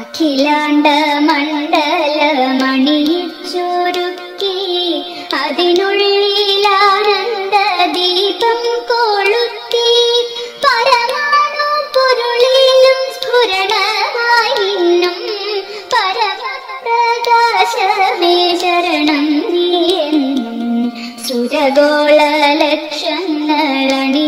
അഖിലാണ്ട മണ്ഡലമണിച്ചുരുക്കി അതിനുള്ളിലാനന്ദ ദീപം കൊളുത്തി പരമാണു പൊരുളിലും സ്ഫുരണമായിന്നും പരമപ്രകാശമേ ശരണം നീ എന്നും ലക്ഷങ്ങളണി